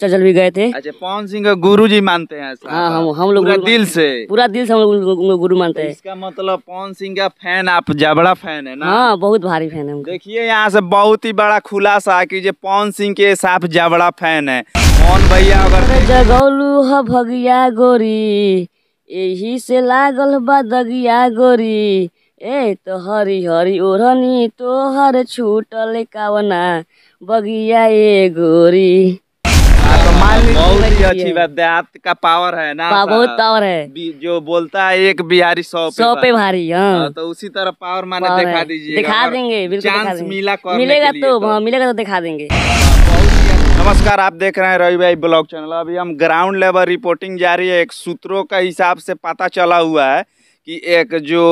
चल भी गए थे। अच्छा पवन सिंह का गुरु जी मानते हैं हाँ हम हम लोग पूरा दिल से। पूरा दिल से हम लोग गुरु मानते हैं। इसका मतलब पवन सिंह का फ़ैन आप जबड़ा फ़ैन है ना? हाँ बहुत भारी फ़ैन है देखिए यहाँ से बहुत ही बड़ा खुलासा की जे पवन सिंह के साफ़ जबड़ा फ़ैन है। पवन भैया अगर जगौलू ह भगिया गोरी यही से लागल बा दगिया गोरी। ए तो हरी हरी ओढ़नी तोहर छूटल कावना बगिया ए गोरी। तो बहुत ही अच्छी बात देहात का पावर है ना बहुत पावर है। जो बोलता है एक बिहारी सौ पे सौ पे भारी। हाँ, हाँ तो उसी तरह पावर माने पावर दिखा दीजिए दिखा देंगे चांस मिला मिलेगा तो हाँ मिलेगा तो दिखा देंगे। नमस्कार आप देख रहे हैं रवि भाई ब्लॉग चैनल। अभी हम ग्राउंड लेवल रिपोर्टिंग जारी है। एक सूत्रों का हिसाब से पता चला हुआ है कि एक जो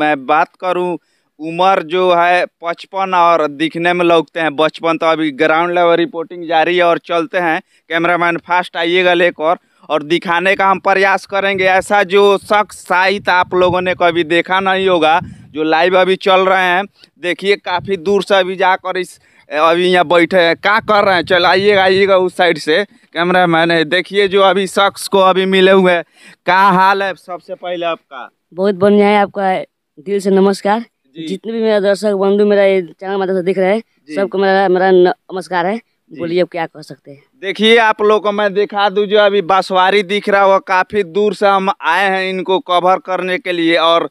मैं बात करूँ उम्र जो है पचपन और दिखने में लगते हैं। बचपन तो अभी ग्राउंड लेवल रिपोर्टिंग जारी है और चलते हैं। कैमरामैन फास्ट आइएगा लेकर और। दिखाने का हम प्रयास करेंगे। ऐसा जो शख्स शायद आप लोगों ने कभी देखा नहीं होगा, जो लाइव अभी चल रहे हैं। देखिए, काफ़ी दूर से अभी जाकर इस, अभी यहाँ बैठे हैं। क्या कर रहे हैं? चल, आइएगा आइएगा उस साइड से। कैमरा मैन देखिए जो अभी शख्स को अभी मिले हुए हैं। क्या हाल है सबसे पहले आपका? बहुत बढ़िया है आपका। दिल से नमस्कार। जितने भी मेरा दर्शक बंधु मेरा ये चैनल माध्यम से दिख रहे हैं सबको मेरा मेरा नमस्कार है। बोलिए अब क्या कह सकते हैं। देखिए आप लोग को मैं दिखा दूँ जो अभी बांसवारी दिख रहा है काफ़ी दूर से हम आए हैं इनको कवर करने के लिए और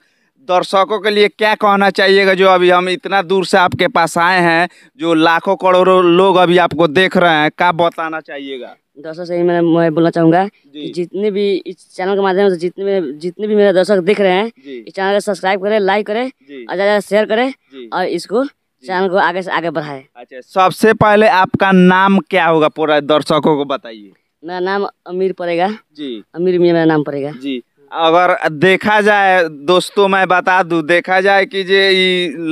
दर्शकों के लिए क्या कहना चाहिएगा जो अभी हम इतना दूर से आपके पास आए हैं जो लाखों करोड़ों लोग अभी आपको देख रहे हैं क्या बताना चाहिएगा? दर्शक से मैं मैं बोलना चाहूँगा कि जितने भी इस चैनल के माध्यम से जितने भी जितने भी मेरे दर्शक दिख रहे हैं इस चैनल को सब्सक्राइब करें लाइक करें और ज़्यादा शेयर करें और इसको चैनल को आगे से आगे बढ़ाएँ। अच्छा सबसे पहले आपका नाम क्या होगा पूरा दर्शकों को बताइए। मेरा नाम अमीर पड़ेगा। जी। अमीर मियाँ मेरा नाम पड़ेगा। जी। अगर देखा जाए दोस्तों मैं बता दूँ देखा जाए कि जे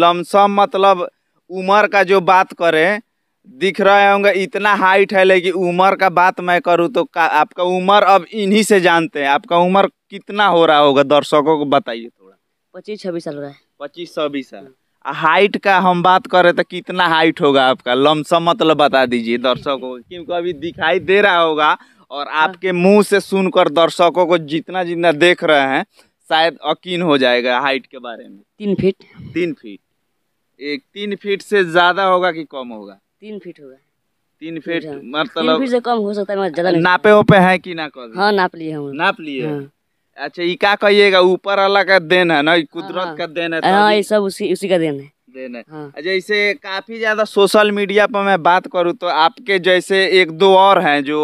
लमसम मतलब उम्र का जो बात करें दिख रहे होंगे इतना हाइट है लेकिन उम्र का बात मैं करूँ तो का, आपका उम्र अब इन्हीं से जानते हैं। आपका उम्र कितना हो रहा होगा दर्शकों को बताइए थोड़ा। पच्चीस छब्बीस साल हो रहा है। पच्चीस छब्बीस साल। हाइट का हम बात करें तो कितना हाइट होगा आपका? लमसम मतलब बता दीजिए दर्शकों को क्योंकि अभी दिखाई दे रहा होगा और आपके मुँह से सुनकर दर्शकों को जितना जितना देख रहे हैं शायद यकीन हो जाएगा हाइट के बारे में। तीन फीट तीन फीट एक तीन फीट से ज़्यादा होगा कि कम होगा? तीन फीट होगा तीन फीट मतलब फीट से कम हो सकता है मगर ज़्यादा नहीं। नापे ओपे है कि ना कभी? हाँ नाप लिए हम नाप लिए? हाँ। अच्छा ये क्या कहिएगा ऊपर वाला का देन है ना? कुदरत हाँ। का देन है हाँ ये सब उसी उसी का देन है। देन है। हाँ। जैसे काफ़ी ज़्यादा सोशल मीडिया पर मैं बात करूँ तो आपके जैसे एक दो और हैं जो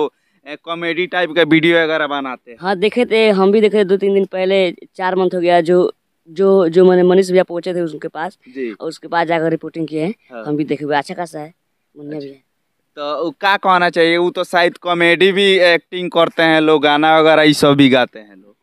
कॉमेडी टाइप का वीडियो वगैरह बनाते हैं। हाँ देखे थे हम भी देखे थे दो तीन दिन पहले चार मंथ हो गया जो जो जो मैंने मनीष भैया पहुँचे थे उसके पास और उसके पास जाकर रिपोर्टिंग किए हैं। हाँ। हम भी देखे हुए अच्छा खासा है। मुन्ना भी तो क्या कहना चाहिए? वो तो शायद कॉमेडी भी एक्टिंग करते हैं लोग गाना वगैरह ये सब भी गाते हैं लोग।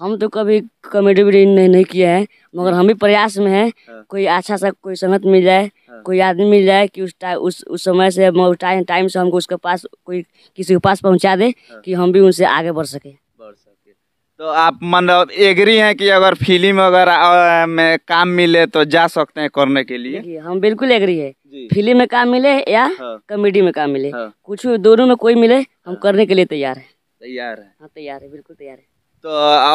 हम तो कभी कॉमेडी भी नहीं, नहीं किए हैं मगर हम भी प्रयास में हैं हाँ। कोई अच्छा सा कोई संगत मिल जाए हाँ। कोई आदमी मिल जाए कि उस टाइम उस उस समय से टाइम टाइम से हमको उसके पास कोई किसी के पास पहुँचा दे हाँ। कि हम भी उनसे आगे बढ़ सके। बढ़ सके। तो आप मतलब एग्री हैं कि अगर फ़िल्म वगैरह में काम मिले तो जा सकते हैं करने के लिए? हम बिल्कुल एग्री है। फ़िल्म में काम मिले या हाँ। कॉमेडी में काम मिले? हाँ। कुछ दोनों में कोई मिले? हम हाँ। करने के लिए तैयार है। तैयार है। हाँ तैयार है बिल्कुल तैयार है। तो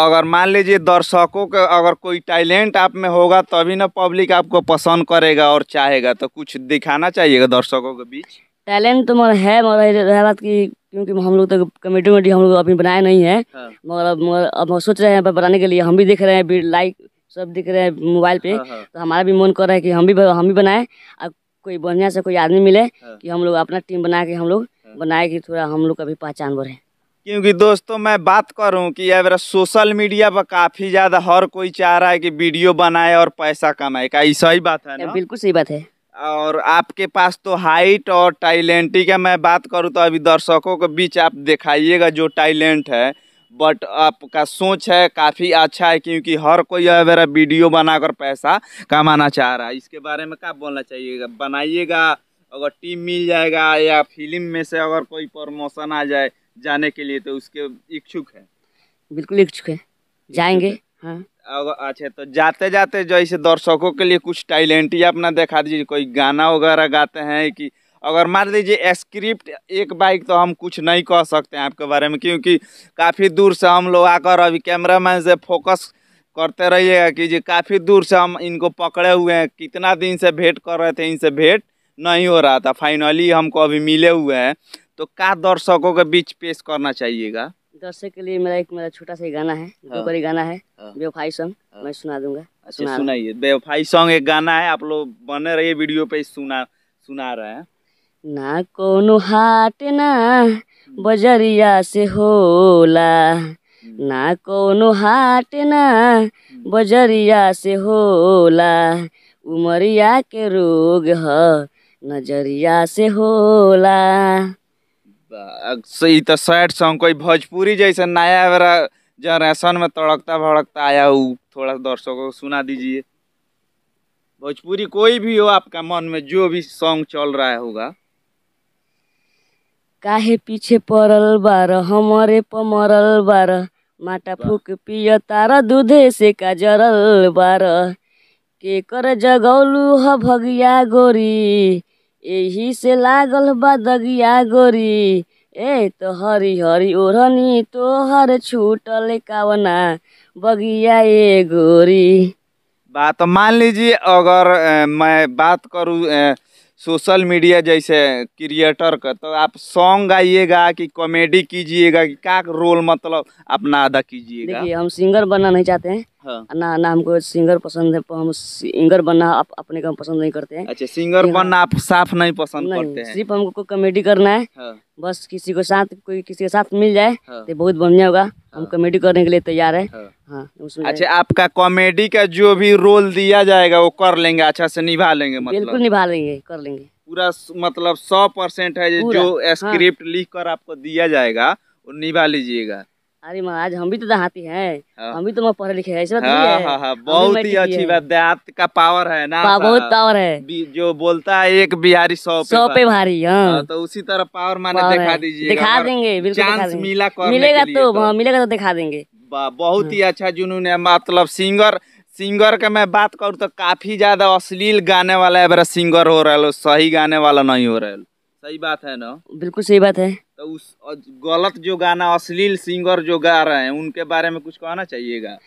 अगर मान लीजिए दर्शकों का अगर कोई टैलेंट आप में होगा तभी ना पब्लिक आपको पसंद करेगा और चाहेगा। तो कुछ दिखाना चाहिएगा दर्शकों के बीच? टैलेंट तो मगर है मगर बात की क्योंकि हम लोग तो कॉमेडी वमेडी हम लोग अभी बनाए नहीं है। हाँ, मगर अब मगर अब हम सोच रहे हैं बनाने के लिए हम भी देख रहे हैं लाइक सब दिख रहे हैं मोबाइल पे। हाँ, हाँ, तो हमारा भी मन कर रहा है कि हम भी हम भी बनाए। अब कोई बढ़िया से कोई आदमी मिले हाँ। कि हम लोग अपना टीम बना के हम लोग हाँ। बनाए कि थोड़ा हम लोग का भी पहचान बढ़े। क्योंकि दोस्तों मैं बात करूँ कि अब सोशल मीडिया पर काफ़ी ज़्यादा हर कोई चाह रहा है कि वीडियो बनाए और पैसा कमाए। का ये सही बात है ना? बिल्कुल सही बात है। और आपके पास तो हाइट और टैलेंटी का मैं बात करूँ तो अभी दर्शकों के बीच आप दिखाइएगा जो टैलेंट है। बट आपका सोच है काफ़ी अच्छा है क्योंकि हर कोई मेरा वीडियो बनाकर पैसा कमाना चाह रहा है। इसके बारे में क्या बोलना चाहिएगा? बनाइएगा अगर टीम मिल जाएगा या फ़िल्म में से अगर कोई प्रमोशन आ जाए जाने के लिए तो उसके इच्छुक है? बिल्कुल इच्छुक है। जाएँगे हाँ? अगर अच्छा तो जाते जाते जैसे दर्शकों के लिए कुछ टैलेंट ही अपना दिखा दीजिए। कोई गाना वगैरह गाते हैं कि अगर मान लीजिए स्क्रिप्ट एक बाइक तो हम कुछ नहीं कह सकते हैं आपके बारे में क्योंकि काफ़ी दूर से हम लोग आकर अभी कैमरामैन से फोकस करते रहिएगा कि जी काफ़ी दूर से हम इनको पकड़े हुए हैं कितना दिन से भेंट कर रहे थे इनसे भेंट नहीं हो रहा था फाइनली हमको अभी मिले हुए हैं तो क्या दर्शकों के बीच पेश करना चाहिएगा दर्शक के लिए मेरा एक मेरा छोटा सा गाना है हाँ। गाना है हाँ। बेवफाई सॉन्ग हाँ। मैं सुना दूँगा अच्छा सुनाइए बेवफाई सॉन्ग एक गाना है आप लोग बने रहिए वीडियो पे सुना सुना रहे हैं ना कोनो हाट ना बजरिया से होला। ना कोनो हाट ना बजरिया से होला। उमरिया के रोग ह नज़रिया से होला। सही तो सैड सॉन्ग कोई भोजपुरी जैसे नया वाला जनरेशन में तड़कता भड़कता आया वो थोड़ा दर्शकों को सुना दीजिए। भोजपुरी कोई भी हो आपका मन में, जो भी सॉन्ग चल रहा होगा। काहे पीछे पड़ल बार हमरे पमरल बार। माटा। फूक पिय तार दूधे से का जरल बार। के कर जगौलू ह भगिया गोरी एही से लागल बा दगिया गोरी। ए तो हरी हरी ओढ़नी तोहर छूटल कावना बगिया ए गोरी। बात मान लीजिए अगर मैं बात करूँ सोशल मीडिया जैसे क्रिएटर का तो आप सॉन्ग गाइएगा कि कॉमेडी कीजिएगा कि क्या रोल मतलब अपना अदा कीजिएगा? देखिए, हम सिंगर बनना नहीं चाहते हैं। हाँ। ना ना हमको सिंगर पसंद है हम सिंगर बनना अप, अपने को हम पसंद नहीं करते हैं। अच्छा सिंगर। बनना आप साफ़ नहीं पसंद नहीं करते हैं। सिर्फ़ हमको को कॉमेडी करना है। हाँ, बस किसी को साथ कोई किसी के साथ मिल जाए हाँ, तो बहुत बढ़िया होगा। हम हाँ। कॉमेडी करने के लिए तैयार है। हाँ। हाँ अच्छा आपका कॉमेडी का जो भी रोल दिया जाएगा वो कर लेंगे अच्छा से निभा लेंगे बिल्कुल मतलब निभा लेंगे कर लेंगे। पूरा मतलब सौ परसेंट है जो। स्क्रिप्ट लिख कर आपको दिया जाएगा वो निभा लीजिएगा। अरे महाराज हम भी तो देहाती हैं। हाँ। हम भी तो मैं पढ़े लिखे हैं हाँ है। हाँ हाँ बहुत ही अच्छी बात देहात का पावर है ना पा- बहुत पावर है। जो बोलता है एक बिहारी सौ सौ पे भारी। हाँ, हाँ तो उसी तरह पावर माने पावर दिखा दीजिए दिखा देंगे चांस मिला मिलेगा तो तो। मिलेगा तो दिखा देंगे। बहुत ही अच्छा जुनून है मतलब सिंगर सिंगर का मैं बात करूँ तो काफ़ी ज़्यादा अश्लील गाने वाला है सिंगर हो रहा है सही गाने वाला नहीं हो रहा है सही बात है ना? बिल्कुल सही बात है। तो उस गलत जो गाना अश्लील सिंगर जो गा रहे हैं उनके बारे में कुछ कहना चाहिएगा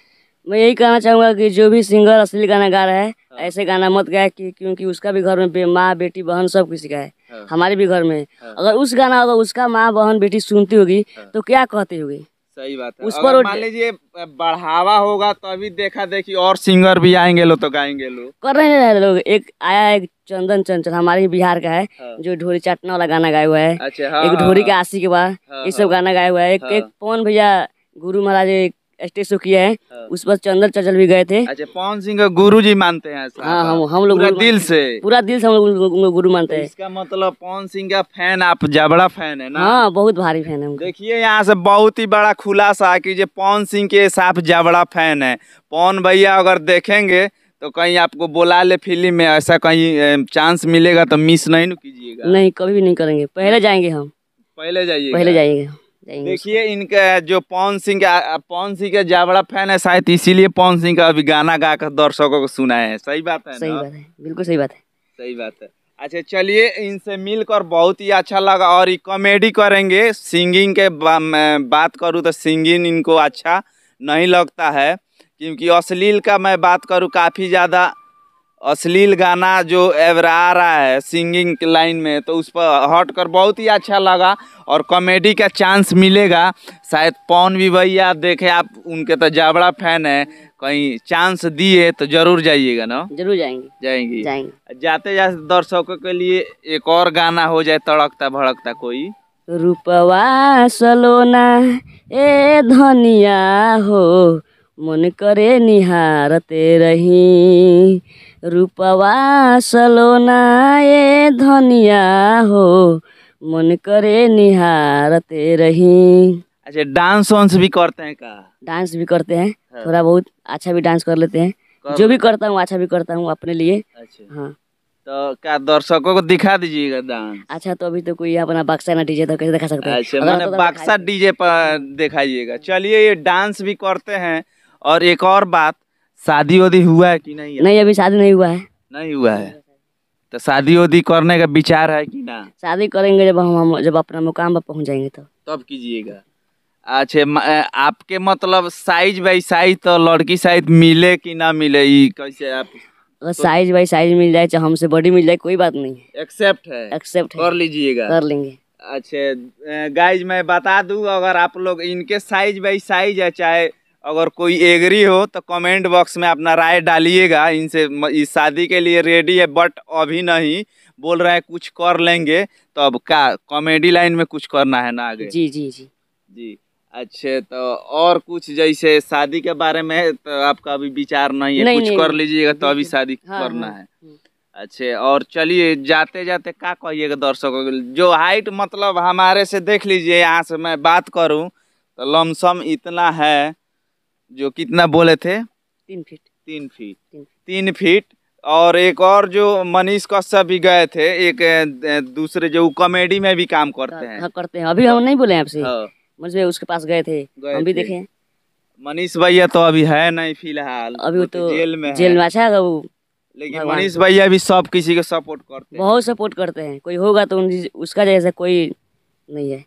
मैं यही कहना चाहूँगा कि जो भी सिंगर अश्लील गाना गा रहा है हाँ। ऐसे गाना मत गाए कि क्योंकि उसका भी घर में बे- माँ बेटी बहन सब किसी का है हाँ। हमारे भी घर में हाँ। अगर उस गाना अगर उसका माँ बहन बेटी सुनती होगी हाँ। तो क्या कहती होगी सही बात है उस पर मान लीजिए बढ़ावा होगा तो अभी देखा देखी और सिंगर भी आएँगे लोग तो गाएँगे लोग कर रहे हैं लोग एक आया एक चंदन चंचल हमारे बिहार का है हाँ। जो ढोरी चाटना वाला गाना गाया हुआ है अच्छा हाँ एक ढोरी के हाँ, आशी के बाद हाँ, ये सब हाँ। गाना गाया हुआ है एक हाँ। एक पवन भैया गुरु महाराज एक स्टेज शो किया है। हाँ। उस पर चंदन चंचल भी गए थे। अच्छा पवन सिंह का गुरु जी मानते हैं हाँ हम हम लोग पूरा दिल से? पूरा दिल से हम लोग गुरु मानते तो हैं। इसका मतलब पवन सिंह का फ़ैन आप जबड़ा फ़ैन है ना? हाँ बहुत भारी फ़ैन है देखिए यहाँ से बहुत ही बड़ा खुलासा कि जो पवन सिंह के साफ़ जबड़ा फ़ैन है। पवन भैया अगर देखेंगे तो कहीं आपको बुला ले फ़िल्म में ऐसा कहीं चांस मिलेगा तो मिस नहीं कीजिएगा। नहीं कभी भी नहीं करेंगे। पहले जाएँगे हम। पहले जाइए पहले जाएँगे देखिए इनका जो पवन सिंह का पवन सिंह के जबड़ा फ़ैन है शायद इसीलिए पवन सिंह का अभी गाना गा कर दर्शकों को सुनाए हैं। सही बात है सही बात है बिल्कुल सही बात है। सही बात है। अच्छा चलिए इनसे मिलकर बहुत ही अच्छा लगा और ये कॉमेडी करेंगे। सिंगिंग के बा, मैं बात करूँ तो सिंगिंग इनको अच्छा नहीं लगता है क्योंकि अश्लील का मैं बात करूँ काफ़ी ज़्यादा अश्लील गाना जो एवरा आ रहा है सिंगिंग के लाइन में तो उस पर हट कर बहुत ही अच्छा लगा और कॉमेडी का चांस मिलेगा। शायद पवन भी भैया देखे आप उनके तो जाबड़ा फ़ैन है। कहीं चांस दिए तो ज़रूर जाइएगा ना? ज़रूर जाएँगे। जाएँगे। जाएँगे। जाते जाते दर्शकों के लिए एक और गाना हो जाए तड़कता भड़कता कोई। रूपवा सलोना ए धनिया हो मन करे निहारते रही। रूपवा सलोना ए धनिया हो मन करे निहारते रही। अच्छा डांस वांस भी करते हैं का? डांस भी करते हैं हाँ। थोड़ा बहुत अच्छा भी डांस कर लेते हैं। कर- जो भी करता हूँ अच्छा भी करता हूँ अपने लिए। अच्छा। हाँ। तो क्या दर्शकों को दिखा दीजिएगा डांस अच्छा तो अभी तो कोई अपना बक्सा ना डीजे तो कैसे दिखा सकते हैं? अच्छा मैंने तो तो बक्सा डीजे पर दिखाइएगा। चलिए ये डांस भी करते हैं। और एक और बात शादी वादी हुआ है कि नहीं नहीं अभी शादी नहीं हुआ है। नहीं हुआ है। तो शादी उदी करने का विचार है कि ना? शादी करेंगे जब हम जब अपना मुकाम पर पहुँच जाएँगे तो। तब कीजिएगा। अच्छा आपके मतलब साइज़ बाई साइज़ तो लड़की साइज़ मिले कि ना मिले? ई कैसे आप अगर साइज़ बाई साइज़ मिल जाए चाहे हमसे बड़ी मिल जाए कोई बात नहीं है। एक्सेप्ट है? एक्सेप्ट कर लीजिएगा। कर लेंगे। अच्छा गाइज़ मैं बता दूँ अगर आप लोग इनके साइज़ बाई साइज़ है चाहे अगर कोई एग्री हो तो कमेंट बॉक्स में अपना राय डालिएगा। इनसे इस शादी के लिए रेडी है बट अभी नहीं। बोल रहे हैं कुछ कर लेंगे। तो अब क्या कॉमेडी लाइन में कुछ करना है ना आगे? जी जी जी। जी। अच्छा तो और कुछ जैसे शादी के बारे में तो आपका अभी विचार नहीं है। नहीं, कुछ नहीं, कर लीजिएगा तो अभी शादी हाँ, करना हाँ, है हम्म। अच्छा और चलिए जाते जाते क्या कहिएगा दर्शकों को जो हाइट मतलब हमारे से देख लीजिए यहाँ से मैं बात करूँ तो लमसम इतना है। जो कितना बोले थे? तीन फीट तीन फीट तीन फीट और एक और जो मनीष कश्यप भी गए थे एक दूसरे जो कॉमेडी में भी काम करते हैं हाँ। करते हैं। अभी हम नहीं बोले आपसे। हाँ, मुझे उसके पास गए थे। गए हम भी। देखे। मनीष भैया तो अभी है नहीं फ़िलहाल। अभी वो तो जेल में जेल में अच्छा है वो। लेकिन मनीष भैया भी सब किसी को सपोर्ट करते हैं। बहुत सपोर्ट करते हैं। कोई होगा तो उसका जैसा कोई नहीं है।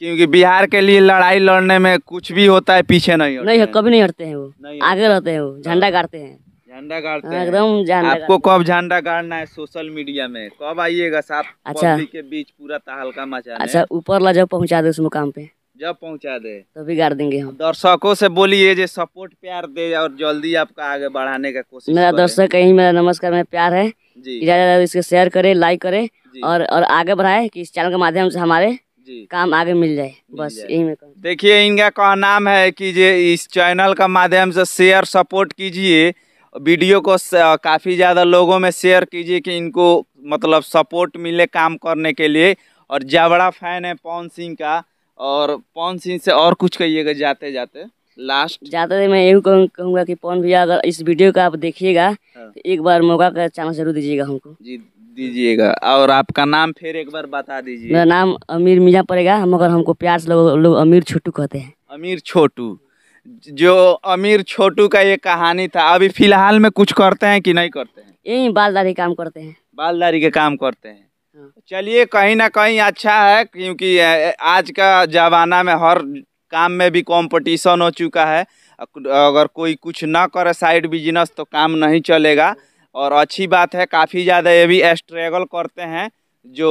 क्योंकि बिहार के लिए लड़ाई लड़ने में कुछ भी होता है पीछे नहीं होते नहीं कभी नहीं हटते हैं वो। आगे रहते हैं वो झंडा गाड़ते हैं। झंडा गाड़ते हाँ, हैं। एकदम झंडा आपको कब झंडा गाड़ना है सोशल मीडिया में? कब आइएगा साहब? अच्छा। के बीच पूरा तहलका मचाने अच्छा ऊपर ला जब पहुँचा दे उस मुकाम पे। जब पहुँचा दे। तभी गाड़ देंगे हम। दर्शकों से बोलिए जे सपोर्ट प्यार दे और जल्दी आपका आगे बढ़ाने का कोशिश मेरा दर्शक कहीं मेरा नमस्कार मेरा प्यार है। जी। ज़्यादा इसके शेयर करे लाइक करे और और आगे बढ़ाए कि इस चैनल के माध्यम से हमारे काम आगे मिल जाए बस। यही मैं देखिए इनका का नाम है कि जे इस चैनल का माध्यम से शेयर सपोर्ट कीजिए वीडियो को काफ़ी ज़्यादा लोगों में शेयर कीजिए कि इनको मतलब सपोर्ट मिले काम करने के लिए। और जावड़ा फ़ैन है पवन सिंह का और पवन सिंह से और कुछ कहिएगा जाते जाते। लास्ट ज़्यादा मैं यही कहूँगा कि पवन भैया अगर इस वीडियो का आप देखिएगा हाँ। तो एक बार मौका का चांस ज़रूर दीजिएगा हमको। जी। दीजिएगा। और आपका नाम फिर एक बार बता दीजिए। मेरा नाम अमीर मियाँ पड़ेगा मगर हमको प्यार से लोग लोग अमीर छोटू कहते हैं। अमीर छोटू। जो अमीर छोटू का ये कहानी था अभी फ़िलहाल में कुछ करते हैं कि नहीं करते हैं? यही बालदारी काम करते हैं। बालदारी के काम करते हैं। हाँ। चलिए कहीं ना कहीं अच्छा है क्योंकि आज का जमाना में हर काम में भी कंपटीशन हो चुका है। अगर कोई कुछ ना करे साइड बिज़नेस तो काम नहीं चलेगा। और अच्छी बात है काफ़ी ज़्यादा ये भी स्ट्रगल करते हैं जो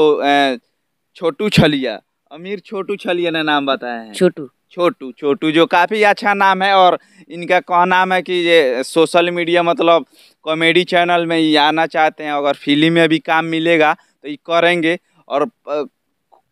छोटू छलिया। अमीर छोटू छलिया ने नाम बताया है। छोटू। छोटू छोटू जो काफ़ी अच्छा नाम है और इनका कह नाम है कि ये सोशल मीडिया मतलब कॉमेडी चैनल में ही आना चाहते हैं। अगर फ़िल्म में भी काम मिलेगा तो ये करेंगे और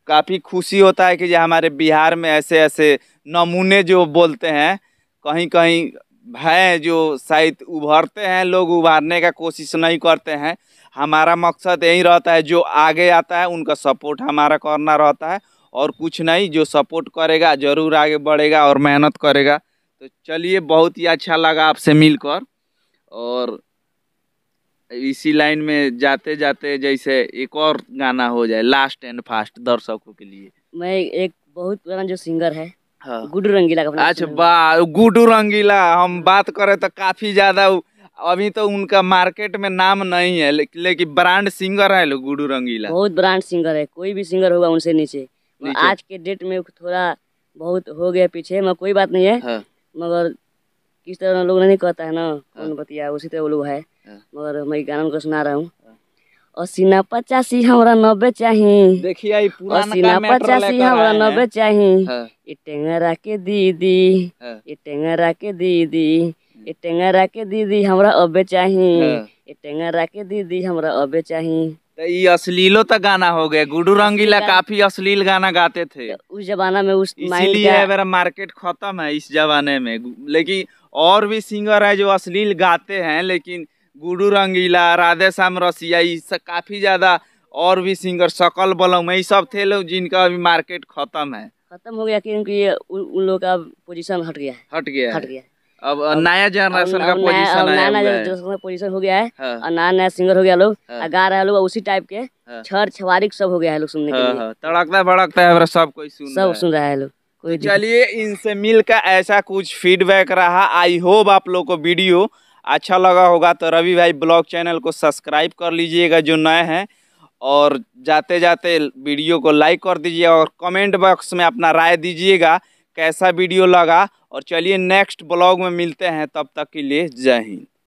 काफ़ी खुशी होता है कि जो हमारे बिहार में ऐसे ऐसे नमूने जो बोलते हैं कहीं कहीं हैं जो शायद उभरते हैं, लोग उभारने का कोशिश नहीं करते हैं। हमारा मकसद यही रहता है, जो आगे आता है, उनका सपोर्ट हमारा करना रहता है और कुछ नहीं, जो सपोर्ट करेगा, ज़रूर आगे बढ़ेगा और मेहनत करेगा। तो चलिए, बहुत ही अच्छा लगा आपसे मिलकर और इसी लाइन में जाते जाते जैसे एक और गाना हो जाए लास्ट एंड फास्ट दर्शकों के लिए। मैं एक बहुत पुराना जो सिंगर है हाँ। गुड्डू रंगीला का अच्छा बा गुडू रंगीला हम बात करें तो काफ़ी ज़्यादा अभी तो उनका मार्केट में नाम नहीं है लेकिन लेकिन ब्रांड सिंगर है लोग गुडू रंगीला। बहुत ब्रांड सिंगर है कोई भी सिंगर होगा उनसे नीचे। आज के डेट में थोड़ा बहुत हो गया पीछे मगर कोई बात नहीं है। हाँ। मगर किस तरह लोग नहीं कहता है ना कौन बतिया उसी तरह वो लोग है। हाँ। मगर मैं गाना उनको सुना रहा हूँ। अस्सी ना पचासी हमरा नब्बे चाही। देखिए ये अस्सी ना पचासी हमरा नब्बे चाही। हाँ। ये टेंगरा के दीदी। हाँ। ये टेंगरा के दीदी। ये टेंगरा के दीदी हमरा अबे चाही। हाँ। ये टेंगरा के दीदी हमरा अबे चाही। तो ये अश्लीलो तो गाना हो गया। गुडू रंगीला काफ़ी अश्लील गाना गाते थे। उस जमाना में उस इसीलिए मेरा मार्केट खत्म है इस जमाने में। लेकिन और भी सिंगर है जो अश्लील गाते हैं लेकिन गुडू रंगीला राधे श्याम रसिया काफ़ी ज़्यादा और भी सिंगर सकल बलम ये सब थे लोग जिनका अभी मार्केट खत्म है। खत्म हो गया क्योंकि उन उन लोगों का पोजीशन हट गया है। हट गया हट गया। अब नया जनरेशन का पोजीशन नया नया जनरेशन पोजीशन हो गया है। हाँ, और नया नया सिंगर हो गया लोग। हाँ। गा रहे हैं लोग उसी टाइप के। हाँ। छर छवारिक सब हो गया है लोग सुनने के लिए। तड़कता भड़कता है सब कोई सुन रहा सब सुन रहा है लोग। चलिए इनसे मिलकर ऐसा कुछ फीडबैक रहा। आई होप आप लोग को वीडियो अच्छा लगा होगा तो रवि भाई ब्लॉग चैनल को सब्सक्राइब कर लीजिएगा जो नए हैं और जाते जाते वीडियो को लाइक कर दीजिए और कमेंट बॉक्स में अपना राय दीजिएगा, कैसा वीडियो लगा और चलिए नेक्स्ट ब्लॉग में मिलते हैं, तब तक के लिए जय हिंद।